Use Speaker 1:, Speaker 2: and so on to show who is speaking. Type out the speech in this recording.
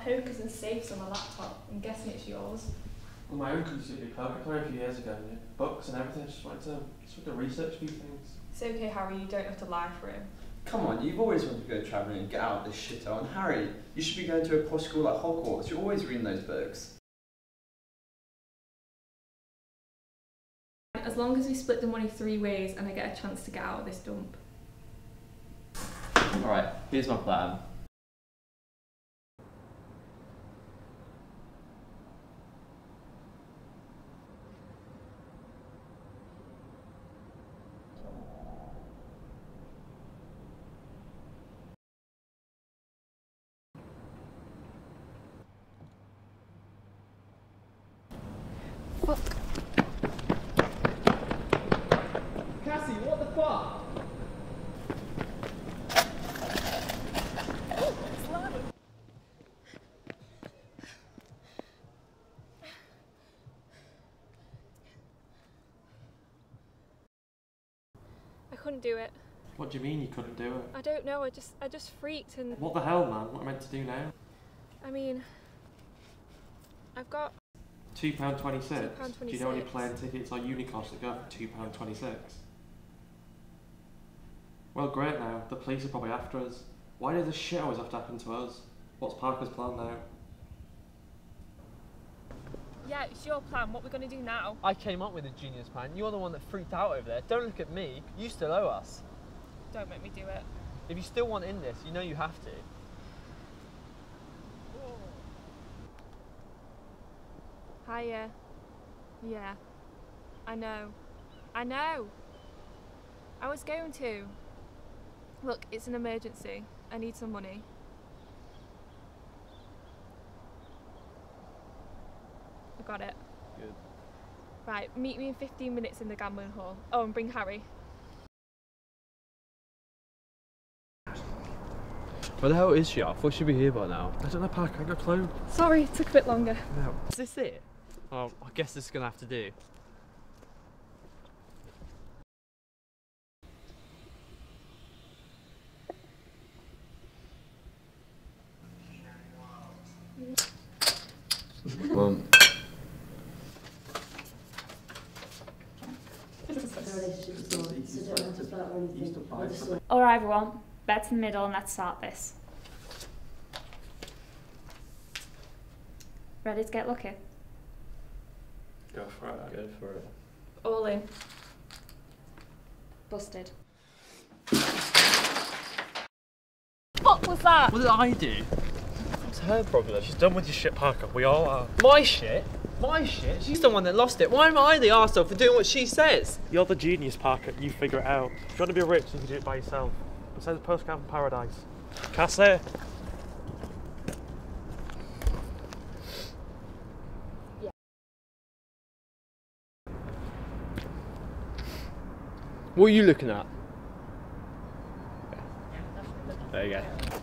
Speaker 1: about pokers and safes on my laptop. I'm guessing it's yours.
Speaker 2: Well, my uncle used to be a poker player a few years ago, and he books and everything. I just wanted to sort of research a few things.
Speaker 1: It's okay, Harry, you don't have to lie for him.
Speaker 3: Come on, you've always wanted to go travelling and get out of this shithole. And Harry, you should be going to a posh school like Hogwarts. You're always reading those books.
Speaker 1: As long as we split the money three ways and I get a chance to get out of this dump.
Speaker 3: Alright, here's my plan.
Speaker 2: Cassie, what the fuck?
Speaker 1: I couldn't do it.
Speaker 2: What do you mean you couldn't do it?
Speaker 1: I don't know, I just I just freaked and
Speaker 2: What the hell, man? What am I meant to do now?
Speaker 1: I mean I've got
Speaker 2: Two pound twenty six. Do you know any plane tickets or Unicos that go for two pound twenty six? Well, great now. The police are probably after us. Why does this shit always have to happen to us? What's Parker's plan now?
Speaker 1: Yeah, it's your plan. What we're gonna do now?
Speaker 4: I came up with a genius plan. You're the one that freaked out over there. Don't look at me. You still owe us.
Speaker 1: Don't make me do it.
Speaker 4: If you still want in this, you know you have to.
Speaker 1: Hiya. Yeah. I know. I know. I was going to. Look, it's an emergency. I need some money. I got it.
Speaker 4: Good.
Speaker 1: Right, meet me in 15 minutes in the gambling hall. Oh, and bring Harry.
Speaker 4: Where the hell is she? I thought she'd be here by now.
Speaker 2: I don't know, Parker. I got a clue.
Speaker 1: Sorry, it took a bit longer.
Speaker 4: Is this it? Oh, I guess this is gonna have to do.
Speaker 3: Well,
Speaker 5: Alright everyone, back to the middle and let's start this. Ready to get lucky?
Speaker 2: Go for it.
Speaker 4: Go for it.
Speaker 1: All in.
Speaker 5: Busted.
Speaker 1: What was that?
Speaker 4: What did I do? What's her problem?
Speaker 2: She's done with your shit, Parker. We all are.
Speaker 4: My shit? My shit? She's the one that lost it. Why am I the arsehole for doing what she says?
Speaker 2: You're the genius, Parker. You figure it out. If you want to be rich, you can do it by yourself. It says postcard from paradise. Cassie.
Speaker 4: What are you looking at? There you go.